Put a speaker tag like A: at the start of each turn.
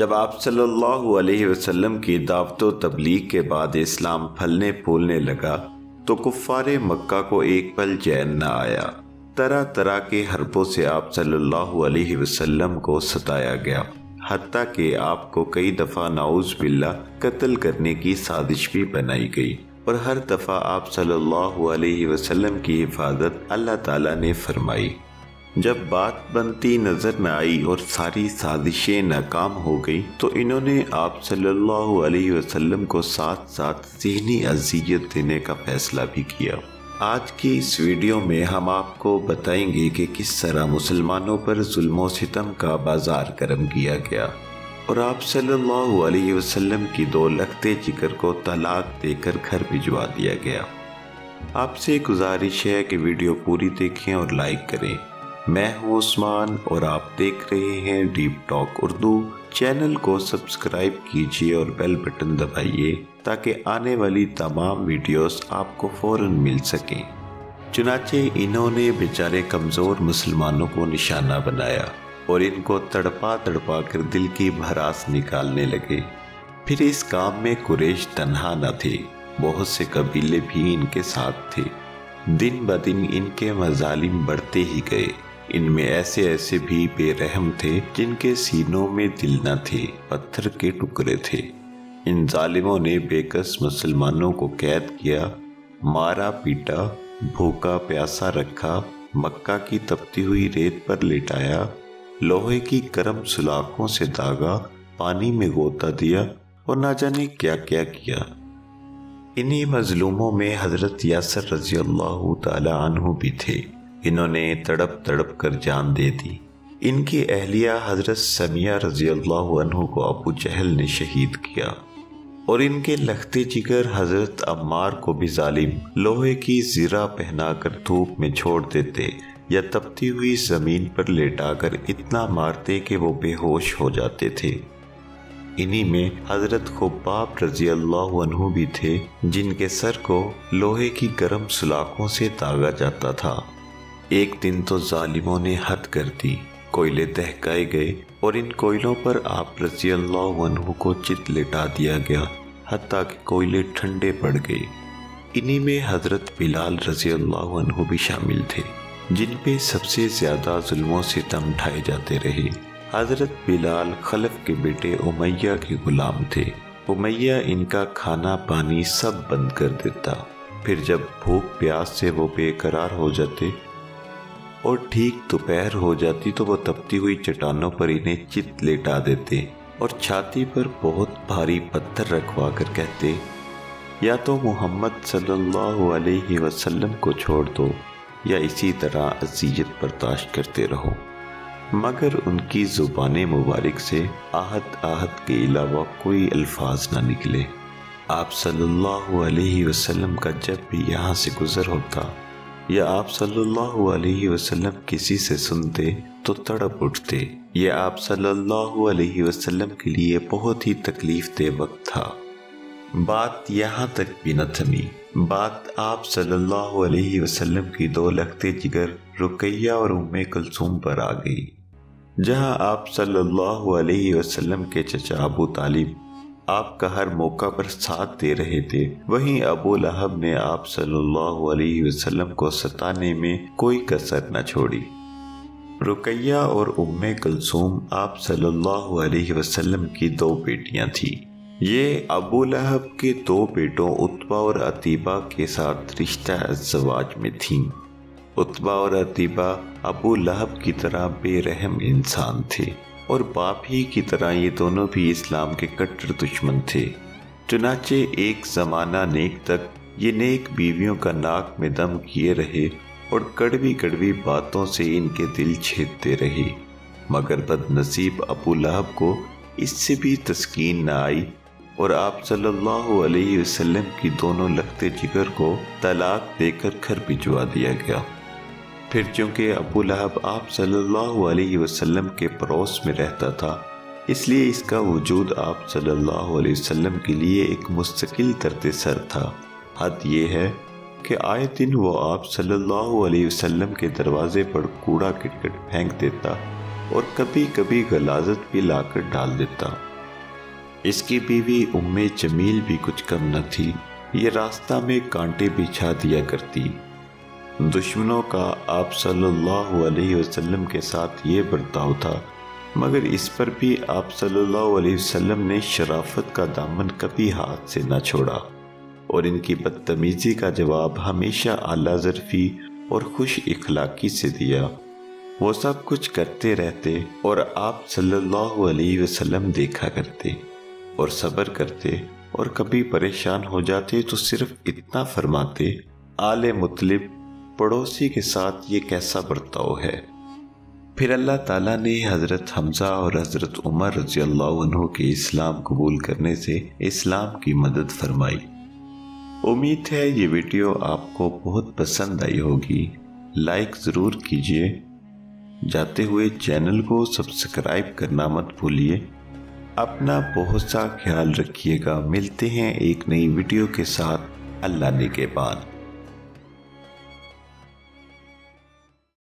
A: جب آپ صلی اللہ علیہ وسلم کی دعوت و تبلیغ کے بعد اسلام پھلنے پھولنے لگا تو کفار مکہ کو ایک پل چین نہ آیا۔ طرح طرح کے حربوں سے آپ صلی اللہ علیہ وسلم کو ستایا گیا۔ حتیٰ کہ آپ کو کئی دفعہ نعوذ باللہ قتل کرنے کی سازش بھی بنائی گئی۔ اور ہر دفعہ آپ صلی اللہ علیہ وسلم کی حفاظت اللہ تعالیٰ نے فرمائی۔ جب بات بنتی نظر نہ آئی اور ساری سازشیں ناکام ہو گئی تو انہوں نے آپ صلی اللہ علیہ وسلم کو ساتھ ساتھ ذہنی اذیت دینے کا فیصلہ بھی کیا۔ آج کی اس ویڈیو میں ہم آپ کو بتائیں گے کہ کس طرح مسلمانوں پر ظلم و ستم کا بازار کرم کیا گیا۔ اور آپ صلی اللہ علیہ وسلم کی دو لگتے جگر کو طلاق دے کر گھر بھجوا دیا گیا۔ آپ سے گزارش ہے کہ ویڈیو پوری دیکھیں اور لائک کریں۔ میں ہوں عثمان اور آپ دیکھ رہے ہیں ڈیپ ٹاک اردو۔ چینل کو سبسکرائب کیجیے اور بیل بٹن دبائیے تاکہ آنے والی تمام ویڈیوز آپ کو فوراً مل سکیں۔ چنانچہ انہوں نے بیچارے کمزور مسلمانوں کو نشانہ بنایا اور ان کو تڑپا تڑپا کر دل کی بھراس نکالنے لگے۔ پھر اس کام میں قریش تنہا نہ تھے، بہت سے قبیلے بھی ان کے ساتھ تھے۔ دن بدن ان کے مظالم بڑھتے ہی گئے۔ ان میں ایسے ایسے بھی بے رحم تھے جن کے سینوں میں دل نہ تھے، پتھر کے ٹکڑے تھے۔ ان ظالموں نے بےکس مسلمانوں کو قید کیا، مارا، پیٹا، بھوکا، پیاسا رکھا، مکہ کی تپتی ہوئی ریت پر لٹایا، لوہے کی کرم سلاخوں سے داغا، پانی میں گوتا دیا اور نہ جانے کیا کیا کیا۔ انہی مظلوموں میں حضرت یاسر رضی اللہ تعالی عنہ بھی تھے۔ انہوں نے تڑپ تڑپ کر جان دے دی۔ ان کی اہلیہ حضرت سمیہ رضی اللہ عنہ کو ابو جہل نے شہید کیا۔ اور ان کے لختے جگر حضرت عمار کو بھی ظالم، لوہے کی زیرہ پہنا کر دھوپ میں چھوڑ دیتے یا تپتی ہوئی زمین پر لیٹا کر اتنا مارتے کہ وہ بے ہوش ہو جاتے تھے۔ انہی میں حضرت خباب رضی اللہ عنہ بھی تھے، جن کے سر کو لوہے کی گرم سلاخوں سے داغا جاتا تھا۔ ایک دن تو ظالموں نے حد کر دی، کوئلے دہکائے گئے اور ان کوئلوں پر آپ رضی اللہ عنہ کو چت لٹا دیا گیا، حتیٰ کہ کوئلے ٹھنڈے پڑ گئے۔ انہی میں حضرت بلال رضی اللہ عنہ بھی شامل تھے، جن پہ سب سے زیادہ ظلموں سے تم ڈھائے جاتے رہے۔ حضرت بلال خلف کے بیٹے امیہ کے غلام تھے۔ امیہ ان کا کھانا پانی سب بند کر دیتا، پھر جب بھوک پیاس سے وہ بے قرار ہو جاتے اور ٹھیک دوپہر ہو جاتی تو وہ تپتی ہوئی چٹانوں پر انہیں چت لیٹا دیتے اور چھاتی پر بہت بھاری پتھر رکھوا کر کہتے، یا تو محمد صلی اللہ علیہ وسلم کو چھوڑ دو یا اسی طرح عزیت برداشت کرتے رہو۔ مگر ان کی زبان مبارک سے آہد آہد کے علاوہ کوئی الفاظ نہ نکلے۔ آپ صلی اللہ علیہ وسلم کا جب بھی یہاں سے گزر ہوتا یا آپ صلی اللہ علیہ وسلم کسی سے سنتے تو تڑپ اٹھتے۔ یہ آپ صلی اللہ علیہ وسلم کے لیے بہت ہی تکلیف دہ وقت تھا۔ بات یہاں تک بھی نہ تھمی۔ بات آپ صلی اللہ علیہ وسلم کی دو لگتے جگر رقیہ اور ام کلثوم پر آ گئی۔ جہاں آپ صلی اللہ علیہ وسلم کے چچا ابو طالب آپ کا ہر موقع پر ساتھ دے رہے تھے۔ وہیں ابو لہب نے آپ صلی اللہ علیہ وسلم کو ستانے میں کوئی کسر نہ چھوڑی۔ رقیہ اور ام کلثوم آپ صلی اللہ علیہ وسلم کی دو بیٹیاں تھیں۔ یہ ابو لہب کے دو بیٹوں اتبا اور عطیبہ کے ساتھ رشتہ ازواج میں تھیں۔ اتبا اور عطیبہ ابو لہب کی طرح بے رحم انسان تھے۔ اور باپ ہی کی طرح یہ دونوں بھی اسلام کے کٹر دشمن تھے۔ چنانچہ ایک زمانہ نیک تک یہ نیک بیویوں کا ناک میں دم کیے رہے اور کڑوی کڑوی باتوں سے ان کے دل چھیدتے رہے۔ مگر بد نصیب ابو لہب کو اس سے بھی تسکین نہ آئی اور آپ صلی اللہ علیہ وسلم کی دونوں لگتے جگر کو طلاق دے کر گھر بھجوا دیا گیا۔ پھر چونکہ ابو لہب آپ صلی اللہ علیہ وسلم کے پڑوس میں رہتا تھا، اس لیے اس کا وجود آپ صلی اللہ علیہ وسلم کے لیے ایک مستقل درد سر تھا۔ حد یہ ہے کہ آئے دن وہ آپ صلی اللہ علیہ وسلم کے دروازے پر کوڑا کٹ کٹ پھینک دیتا اور کبھی کبھی غلازت بھی لا کر ڈال دیتا۔ اس کی بیوی ام جمیل بھی کچھ کم نہ تھی، یہ راستہ میں کانٹے بچھا دیا کرتی۔ دشمنوں کا آپ صلی اللہ علیہ وسلم کے ساتھ یہ برتاؤ تھا، مگر اس پر بھی آپ صلی اللہ علیہ وسلم نے شرافت کا دامن کبھی ہاتھ سے نہ چھوڑا۔ اور ان کی بدتمیزی کا جواب ہمیشہ اعلیٰ ظرفی اور خوش اخلاقی سے دیا۔ وہ سب کچھ کرتے رہتے اور آپ صلی اللہ علیہ وسلم دیکھا کرتے اور صبر کرتے اور کبھی پریشان ہو جاتے تو صرف اتنا فرماتے، آل مطلب پڑوسی کے ساتھ یہ کیسا برتاؤ ہے؟ پھر اللہ تعالیٰ نے حضرت حمزہ اور حضرت عمر رضی اللہ عنہ کے اسلام قبول کرنے سے اسلام کی مدد فرمائی۔ امید ہے یہ ویڈیو آپ کو بہت پسند آئی ہوگی۔ لائک ضرور کیجیے۔ جاتے ہوئے چینل کو سبسکرائب کرنا مت بھولیے۔ اپنا بہت سا خیال رکھیے گا۔ ملتے ہیں ایک نئی ویڈیو کے ساتھ۔ اللہ نے کے بعد